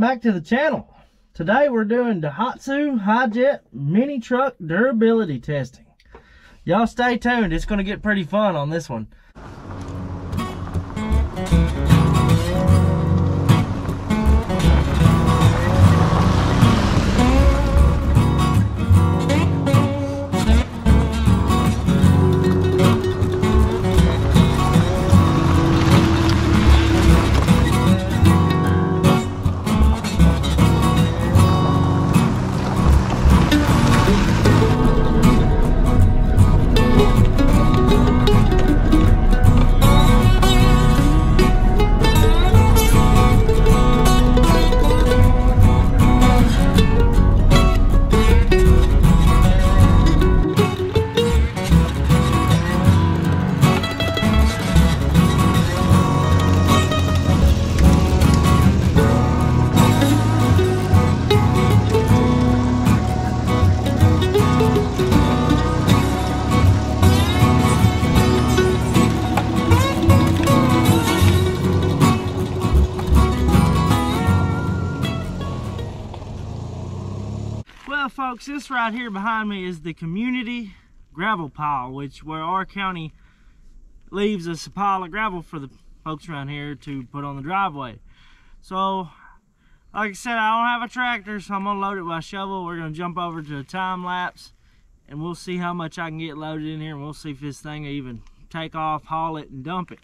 back to the channel. Today we're doing Daihatsu Hi-Jet mini truck durability testing. Y'all stay tuned, it's gonna get pretty fun on this one. Folks, this right here behind me is the community gravel pile, which where our county leaves us a pile of gravel for the folks around here to put on the driveway. So, like I said, I don't have a tractor, so I'm gonna load it by shovel. We're gonna jump over to a time lapse, and we'll see how much I can get loaded in here, and we'll see if this thing even take off, haul it, and dump it.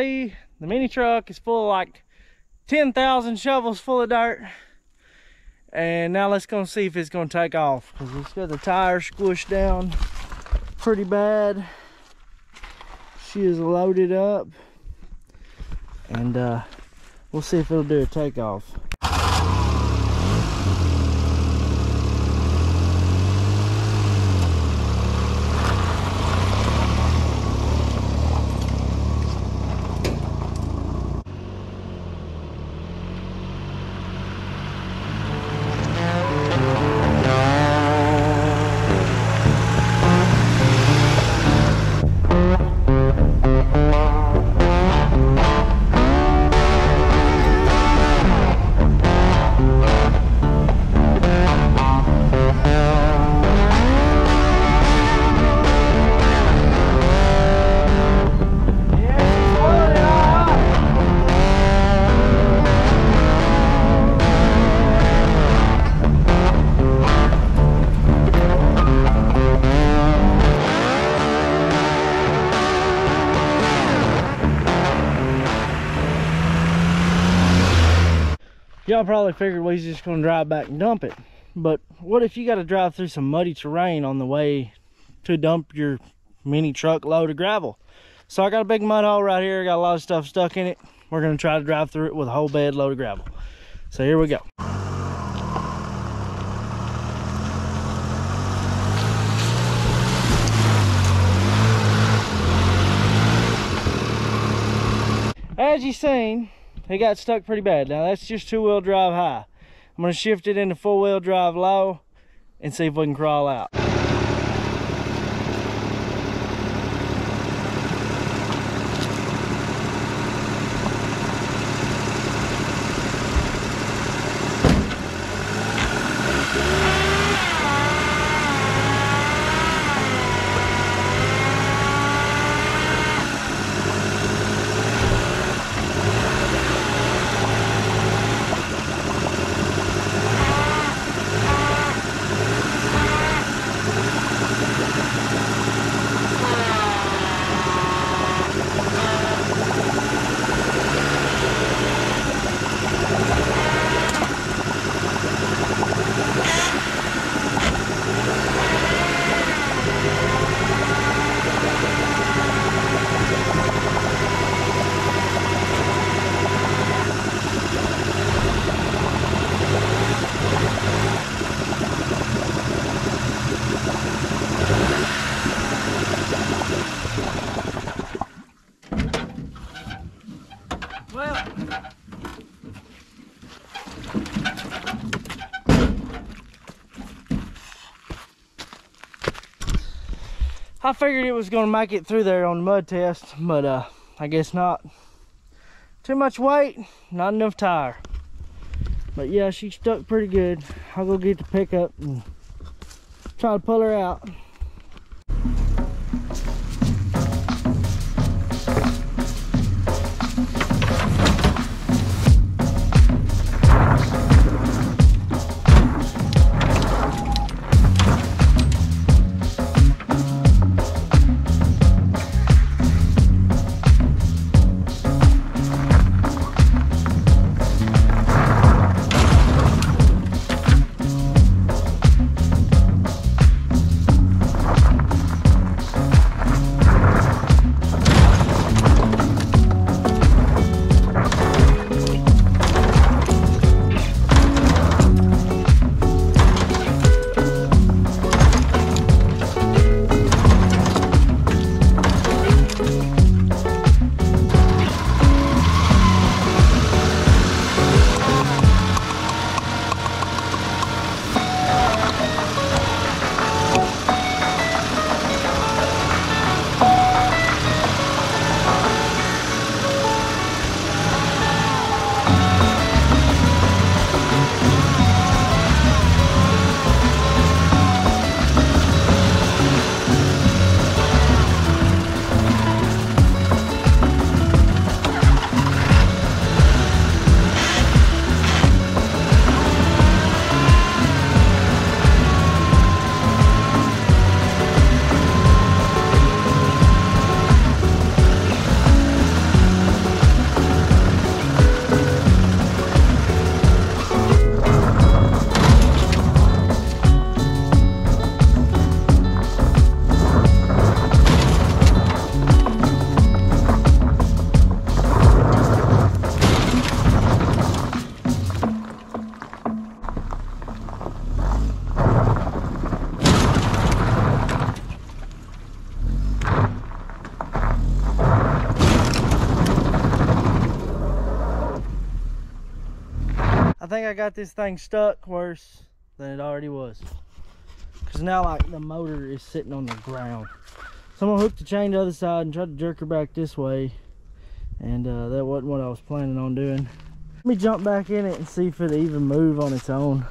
See, the mini truck is full of like 10,000 shovels full of dirt. And now let's go see if it's gonna take off because it's got the tires squished down pretty bad. She is loaded up and uh, we'll see if it'll do a takeoff. Y'all probably figured we was just gonna drive back and dump it. But what if you gotta drive through some muddy terrain on the way to dump your mini truck load of gravel? So I got a big mud hole right here, got a lot of stuff stuck in it. We're gonna try to drive through it with a whole bed load of gravel. So here we go. As you seen, it got stuck pretty bad. Now that's just two wheel drive high. I'm gonna shift it into four wheel drive low and see if we can crawl out. I figured it was gonna make it through there on the mud test, but uh, I guess not. Too much weight, not enough tire. But yeah, she stuck pretty good. I'll go get the pickup and try to pull her out. I got this thing stuck worse than it already was. Because now like the motor is sitting on the ground. So I'm gonna hook the chain to the other side and try to jerk her back this way. And uh, that wasn't what I was planning on doing. Let me jump back in it and see if it even move on its own.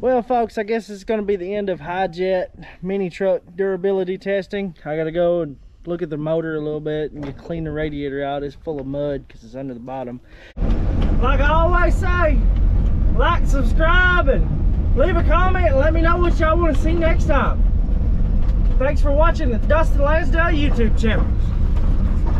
Well, folks, I guess it's going to be the end of Hi-Jet mini truck durability testing. I got to go and look at the motor a little bit and clean the radiator out. It's full of mud because it's under the bottom. Like I always say, like, subscribe, and leave a comment and let me know what y'all want to see next time. Thanks for watching the Dustin Lansdell YouTube channel.